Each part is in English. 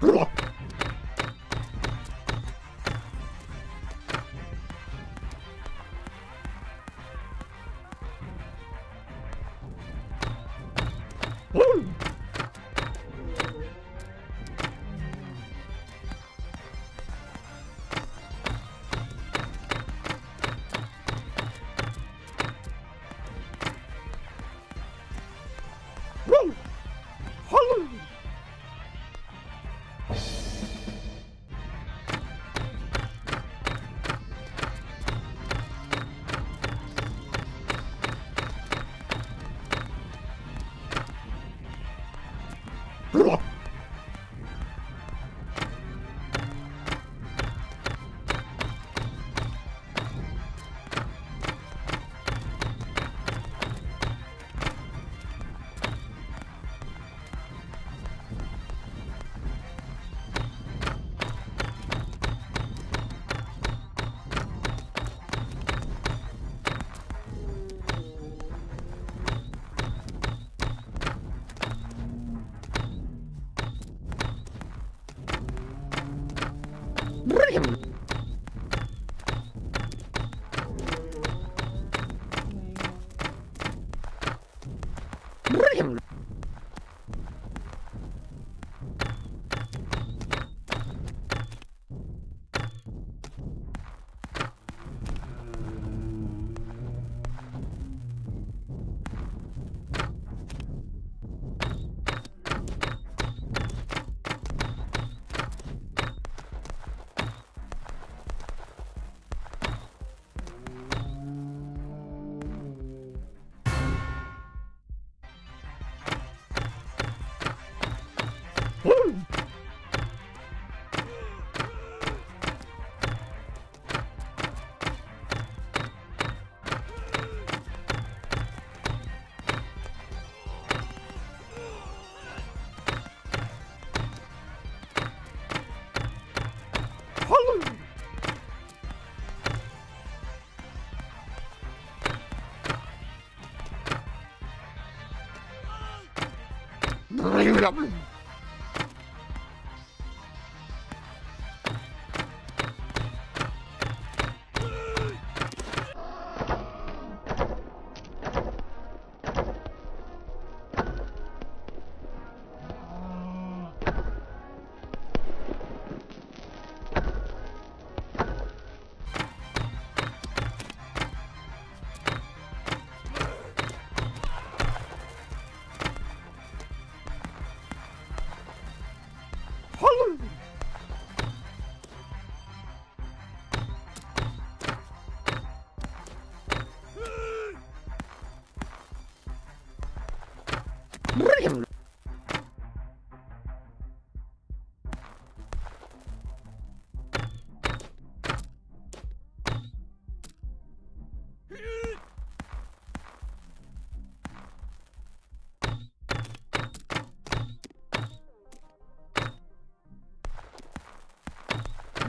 Rock. Blah. Brrrr! Diablo.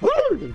Woo!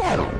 Brilliant!